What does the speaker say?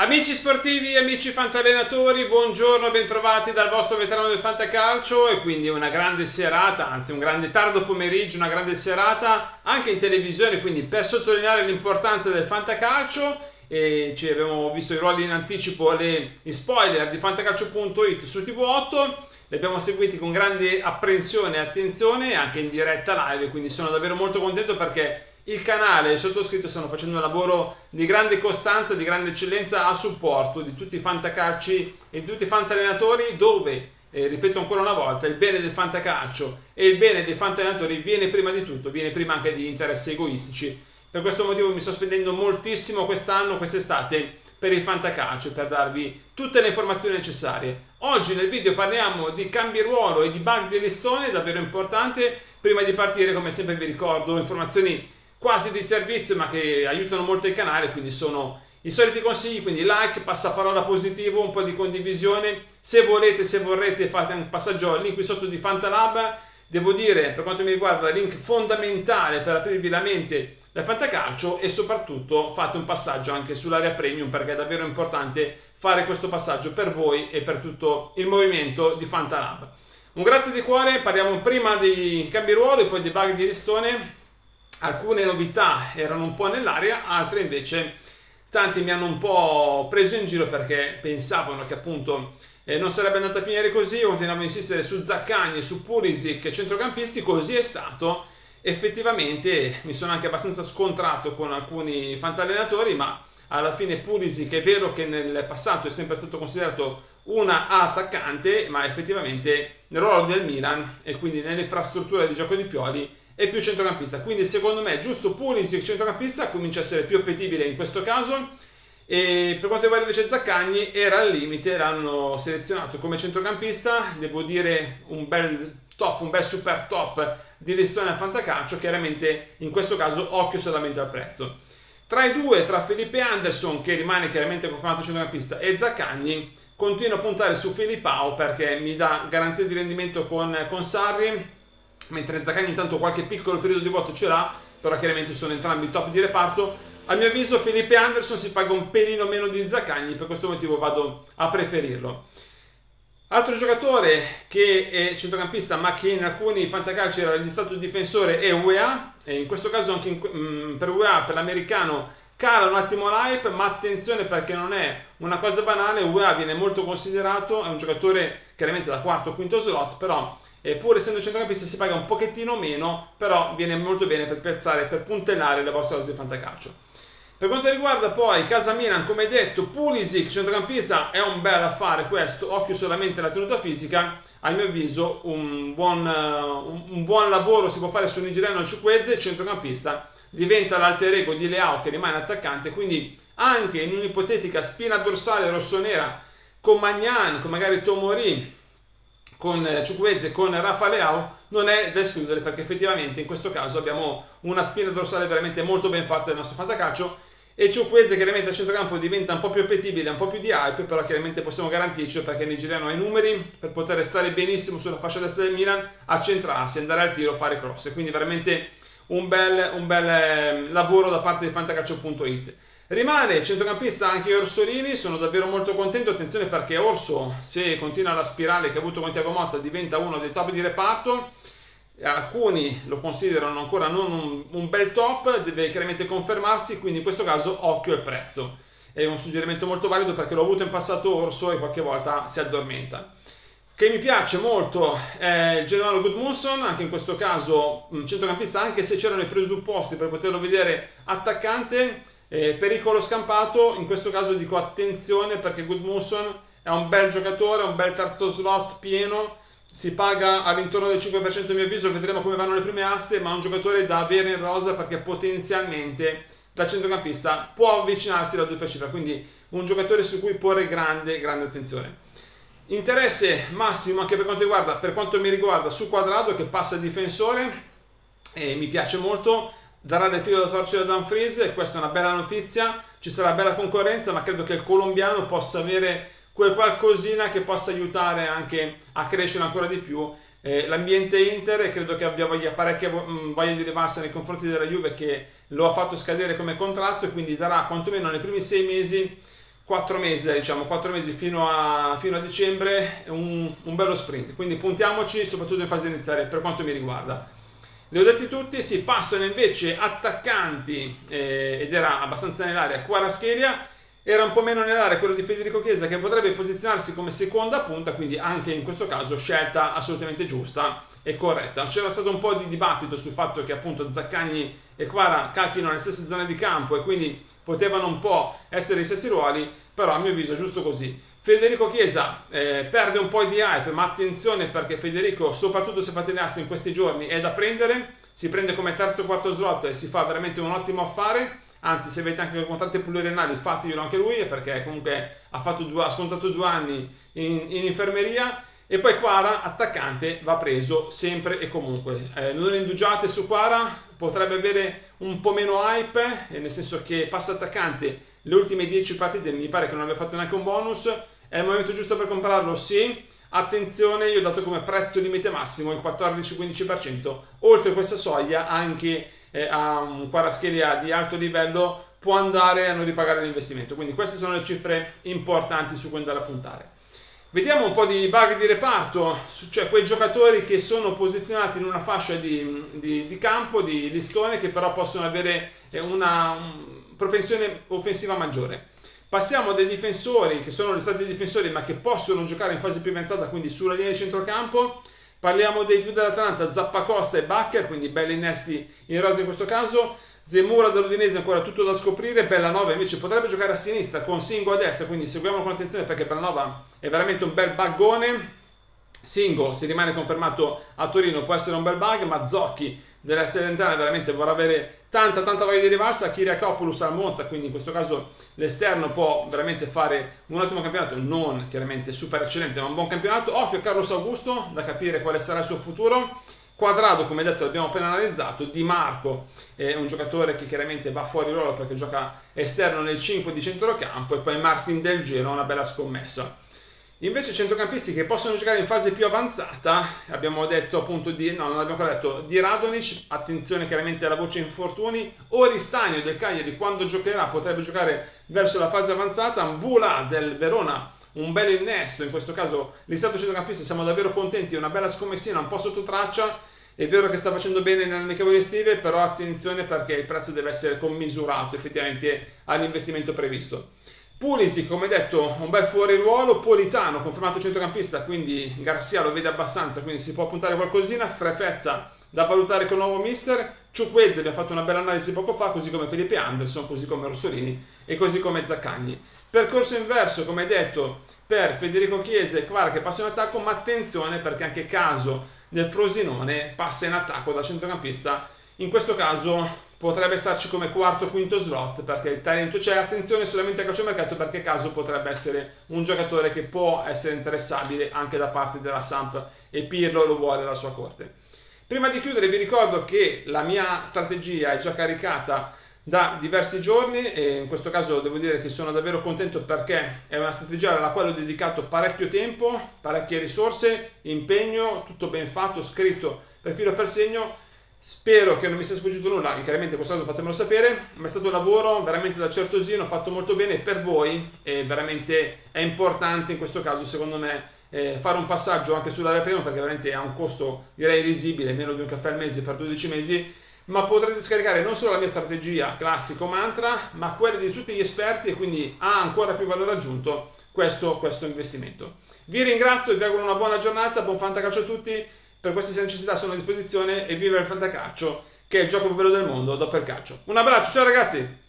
Amici sportivi, amici fantallenatori, buongiorno, bentrovati dal vostro veterano del fantacalcio e quindi una grande serata, anzi un grande tardo pomeriggio, una grande serata anche in televisione, quindi per sottolineare l'importanza del fantacalcio e ci abbiamo visto i ruoli in anticipo, le, gli spoiler di fantacalcio.it su TV8, li abbiamo seguiti con grande apprensione e attenzione anche in diretta live, quindi sono davvero molto contento perché il canale e il sottoscritto stanno facendo un lavoro di grande costanza, di grande eccellenza a supporto di tutti i fantacalci e di tutti i fantallenatori dove, eh, ripeto ancora una volta, il bene del fantacalcio e il bene dei fantallenatori viene prima di tutto, viene prima anche di interessi egoistici. Per questo motivo mi sto spendendo moltissimo quest'anno, quest'estate, per il fantacalcio, per darvi tutte le informazioni necessarie. Oggi nel video parliamo di cambi ruolo e di bug di listone, davvero importante. Prima di partire, come sempre vi ricordo, informazioni quasi di servizio ma che aiutano molto il canale, quindi sono i soliti consigli, quindi like, passaparola positivo, un po' di condivisione, se volete, se vorrete fate un passaggio al link qui sotto di Fantalab, devo dire per quanto mi riguarda link fondamentale per aprirvi la mente del fantacalcio e soprattutto fate un passaggio anche sull'area premium perché è davvero importante fare questo passaggio per voi e per tutto il movimento di Fantalab. Un grazie di cuore, parliamo prima dei cambi ruolo e poi dei bug di listone alcune novità erano un po' nell'aria, altre invece tanti mi hanno un po' preso in giro perché pensavano che appunto eh, non sarebbe andata a finire così, continuavano a insistere su Zaccagni, su Pulisic, centrocampisti, così è stato. Effettivamente mi sono anche abbastanza scontrato con alcuni fantallenatori, ma alla fine Pulisic è vero che nel passato è sempre stato considerato una attaccante, ma effettivamente nel ruolo del Milan e quindi nell'infrastruttura di gioco di Pioli e più centrocampista. Quindi secondo me giusto Pulisic centrocampista comincia a essere più appetibile in questo caso. E per quanto riguarda invece Zaccagni era al limite, l'hanno selezionato come centrocampista, devo dire un bel top, un bel super top di listone al fantacalcio, chiaramente in questo caso occhio solamente al prezzo. Tra i due, tra Felipe Anderson, che rimane chiaramente confermato centrocampista, e Zaccagni, continuo a puntare su Filippao perché mi dà garanzia di rendimento con, con Sarri, mentre Zaccagni intanto qualche piccolo periodo di voto ce l'ha, però chiaramente sono entrambi top di reparto. A mio avviso Felipe Anderson si paga un pelino meno di Zaccagni, per questo motivo vado a preferirlo. Altro giocatore che è centrocampista ma che in alcuni fantacalci era listato difensore è UEA, e in questo caso anche in, mm, per UEA, per l'americano, cala un attimo l'hype, ma attenzione perché non è una cosa banale, UEA viene molto considerato, è un giocatore chiaramente da quarto o quinto slot, però pur essendo centrocampista si paga un pochettino meno, però viene molto bene per piazzare, per puntellare le vostre dose di fantacalcio. Per quanto riguarda poi Casa Milan, come detto, Pulisic, centrocampista, è un bel affare questo, occhio solamente alla tenuta fisica, a mio avviso un buon, un, un buon lavoro si può fare su nigeriano Ciuquezze, centrocampista, diventa l'alter ego di Leao che rimane attaccante, quindi anche in un'ipotetica spina dorsale rossonera con Magnan, con magari Tomori, con eh, Ciucuvezze, con Rafa Leao, non è da escludere perché effettivamente in questo caso abbiamo una spina dorsale veramente molto ben fatta del nostro fantacalcio e Ciucuvezze chiaramente a centrocampo diventa un po' più appetibile, un po' più di hype, però chiaramente possiamo garantirci perché nigeriano ha i numeri per poter stare benissimo sulla fascia destra del Milan, accentrarsi, andare al tiro, fare cross, quindi veramente un bel, un bel ehm, lavoro da parte di fantacalcio.it. Rimane centrocampista anche Orsolini, sono davvero molto contento, attenzione perché Orso, se continua la spirale che ha avuto con Tiago Motta, diventa uno dei top di reparto, alcuni lo considerano ancora non un, un, bel top, deve chiaramente confermarsi, quindi in questo caso occhio al prezzo. È un suggerimento molto valido perché l'ho avuto in passato Orso e qualche volta si addormenta. Che mi piace molto è il generale Goodmunson, anche in questo caso centrocampista, anche se c'erano i presupposti per poterlo vedere attaccante, eh, pericolo scampato, in questo caso dico attenzione perché Goodmusson è un bel giocatore, un bel terzo slot pieno, si paga all'intorno del 5% a mio avviso, vedremo come vanno le prime aste, ma è un giocatore da avere in rosa perché potenzialmente da centrocampista può avvicinarsi alla doppia cifra, quindi un giocatore su cui porre grande, grande attenzione. Interesse massimo anche per quanto, riguarda, per quanto mi riguarda su Quadrado che passa difensore e mi piace molto darà del filo da torcere a Dumfries e questa è una bella notizia, ci sarà bella concorrenza ma credo che il colombiano possa avere quel qualcosina che possa aiutare anche a crescere ancora di più eh, l'ambiente Inter e credo che abbia voglia, parecchia mm, voglia di levarsi nei confronti della Juve che lo ha fatto scadere come contratto e quindi darà quantomeno nei primi sei mesi 4 mesi, diciamo 4 mesi fino a, fino a dicembre, un, un bello sprint. Quindi puntiamoci soprattutto in fase iniziale per quanto mi riguarda. Li ho detti tutti, si passano invece attaccanti eh, ed era abbastanza nell'area Quaraschelia, era un po' meno nell'area quello di Federico Chiesa che potrebbe posizionarsi come seconda punta, quindi anche in questo caso scelta assolutamente giusta e corretta. C'era stato un po' di dibattito sul fatto che appunto Zaccagni e Quara calchino nelle stesse zone di campo e quindi potevano un po' essere i stessi ruoli, però a mio avviso è giusto così. Federico Chiesa eh, perde un po' di hype, ma attenzione perché Federico, soprattutto se fate l'asta in questi giorni, è da prendere. Si prende come terzo o quarto slot e si fa veramente un ottimo affare. Anzi, se avete anche contratti pluriennali, fateglielo anche lui, perché comunque ha, due, ha scontato due anni in, in, infermeria. E poi Quara, attaccante, va preso sempre e comunque. Eh, non indugiate su Quara, potrebbe avere un po' meno hype, nel senso che passa attaccante le ultime 10 partite, mi pare che non abbia fatto neanche un bonus è il momento giusto per comprarlo? Sì. Attenzione, io ho dato come prezzo limite massimo il 14-15%. Oltre questa soglia, anche eh, a un Quaraschelia di alto livello può andare a non ripagare l'investimento. Quindi queste sono le cifre importanti su cui andare a puntare. Vediamo un po' di bug di reparto, cioè quei giocatori che sono posizionati in una fascia di, di, di campo, di listone, che però possono avere eh, una propensione offensiva maggiore. Passiamo dai difensori che sono stati difensori ma che possono giocare in fase più avanzata, quindi sulla linea di centrocampo. Parliamo dei due dell'Atalanta, Zappacosta e Bacher, quindi belli innesti in rosa in questo caso. Zemura dell'Udinese ancora tutto da scoprire, Bellanova invece potrebbe giocare a sinistra con Singo a destra, quindi seguiamo con attenzione perché Bellanova è veramente un bel baggone. Singo, se rimane confermato a Torino, può essere un bel bug, ma Zocchi della Salernitana veramente vorrà avere tanta tanta voglia di rivalsa Kiriakopoulos al Monza quindi in questo caso l'esterno può veramente fare un ottimo campionato non chiaramente super eccellente ma un buon campionato. Occhio Carlos Augusto da capire quale sarà il suo futuro. Quadrado come detto l'abbiamo appena analizzato. Di Marco è un giocatore che chiaramente va fuori ruolo perché gioca esterno nel 5 di centrocampo. E poi Martin Del Geno una bella scommessa Invece centrocampisti che possono giocare in fase più avanzata, abbiamo detto appunto di, no non abbiamo detto, di Radonic, attenzione chiaramente alla voce infortuni, Oristagno del Cagliari quando giocherà potrebbe giocare verso la fase avanzata, Mbula del Verona, un bel innesto, in questo caso l'istato centrocampista siamo davvero contenti, una bella scommessina un po' sotto traccia, è vero che sta facendo bene nelle amichevoli estive, però attenzione perché il prezzo deve essere commisurato effettivamente all'investimento previsto. Pulisic, come detto, un bel fuori ruolo. Politano, confermato centrocampista, quindi Garcia lo vede abbastanza, quindi si può puntare qualcosina. Strefezza da valutare con il nuovo mister. Ciuquezze abbiamo fatto una bella analisi poco fa, così come Felipe Anderson, così come Rossolini e così come Zaccagni. Percorso inverso, come detto, per Federico Chiesa e Quark che passa in attacco, ma attenzione perché anche caso del Frosinone passa in attacco da centrocampista. In questo caso potrebbe starci come quarto o quinto slot perché il talento c'è. Attenzione solamente al calciomercato perché caso potrebbe essere un giocatore che può essere interessabile anche da parte della Samp e Pirlo lo vuole alla sua corte. Prima di chiudere vi ricordo che la mia strategia è già caricata da diversi giorni e in questo caso devo dire che sono davvero contento perché è una strategia alla quale ho dedicato parecchio tempo, parecchie risorse, impegno, tutto ben fatto, scritto per filo per segno Spero che non mi sia sfuggito nulla, chiaramente questo caso fatemelo sapere, ma è stato un lavoro veramente da certosino, fatto molto bene per voi e veramente è importante in questo caso secondo me eh, fare un passaggio anche sull'area premium perché veramente ha un costo direi risibile, meno di un caffè al mese per 12 mesi, ma potrete scaricare non solo la mia strategia classico mantra, ma quelle di tutti gli esperti e quindi ha ancora più valore aggiunto questo, questo investimento. Vi ringrazio, vi auguro una buona giornata, buon fantacalcio a tutti per queste necessità sono a disposizione e viva il fantacalcio che è il gioco più bello del mondo dopo il calcio. Un abbraccio, ciao ragazzi!